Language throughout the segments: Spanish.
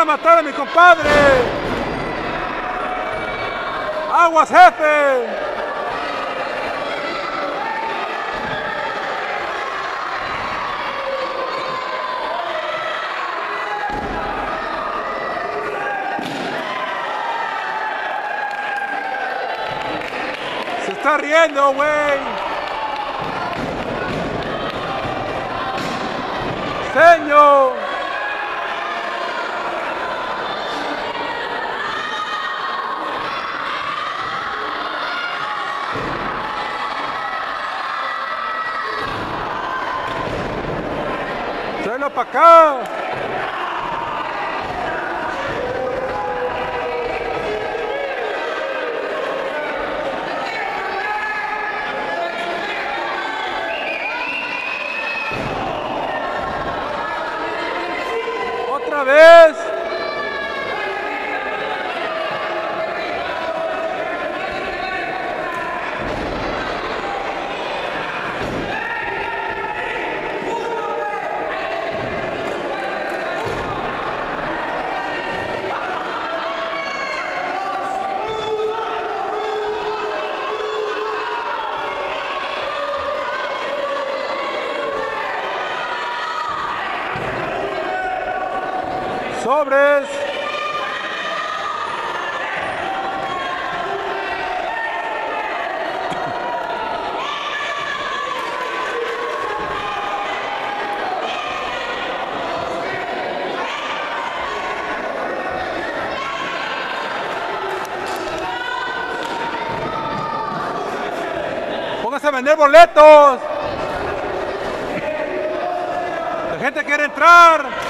A matar a mi compadre. Aguas, jefe. Se está riendo, güey. Señor. olha pra cá. Outra vez. Sobres. Póngase a vender boletos. La gente quiere entrar.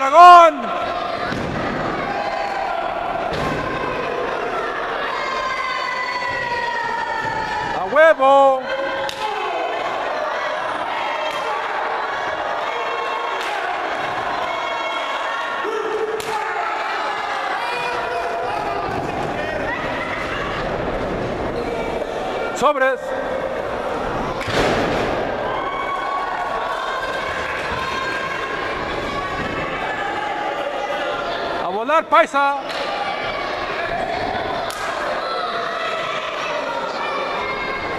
dragón! ¡A huevo! Sobres. A volar, paisa.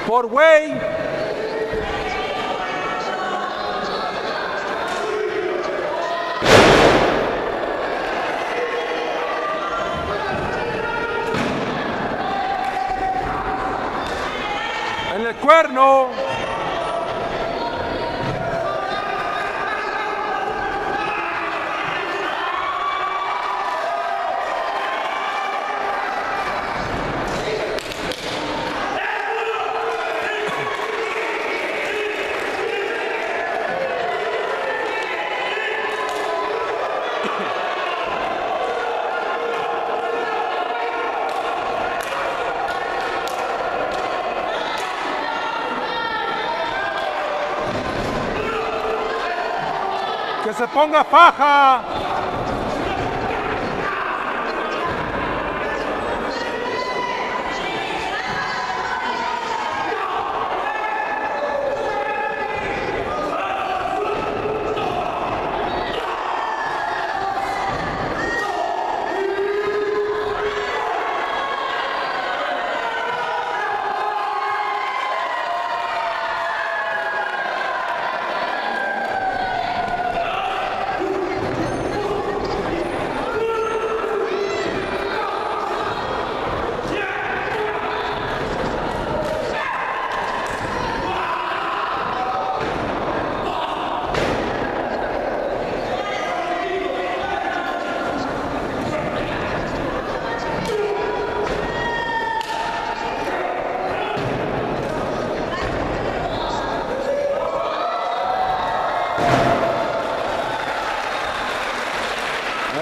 Por güey. En el cuerno. Que se ponga faja.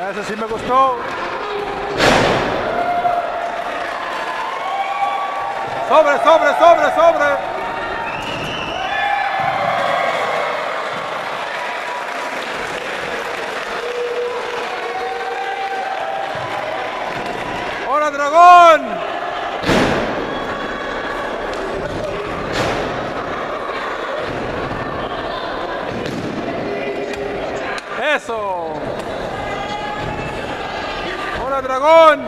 Ese sí me gustó. Sobre, sobre, sobre, sobre. ¡Hola, dragón! ¡Eso! ¡Hola, dragón!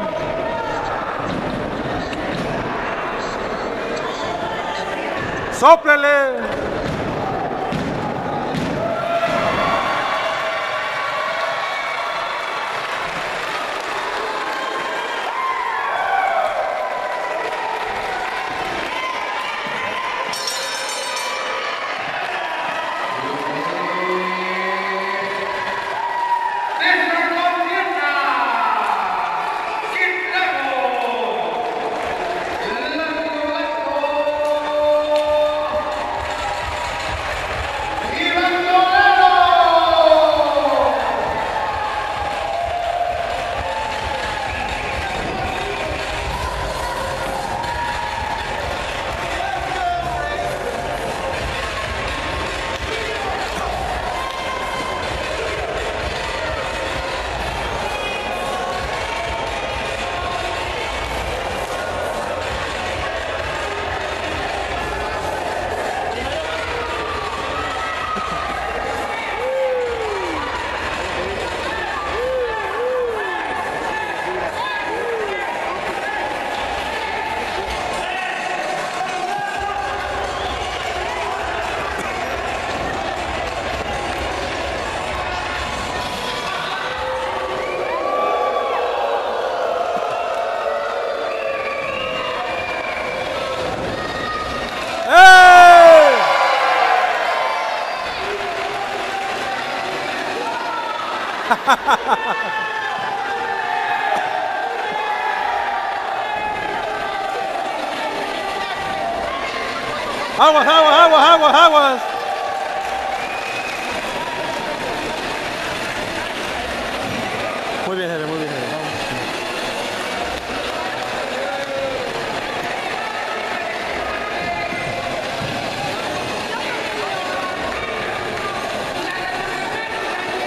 ¡Sóplele! Aguas, aguas, aguas, aguas, aguas. Muy bien, jefe, muy bien,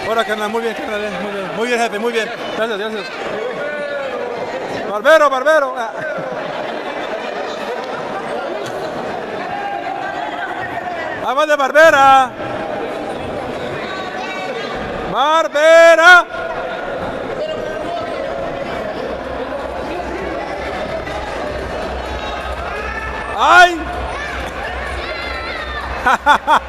Ahora, carnal, muy bien, carnal, muy bien. Muy bien, jefe, muy bien. Gracias, gracias. Barbero, barbero. Ah. De Barbera. Barbera. ¡Ay!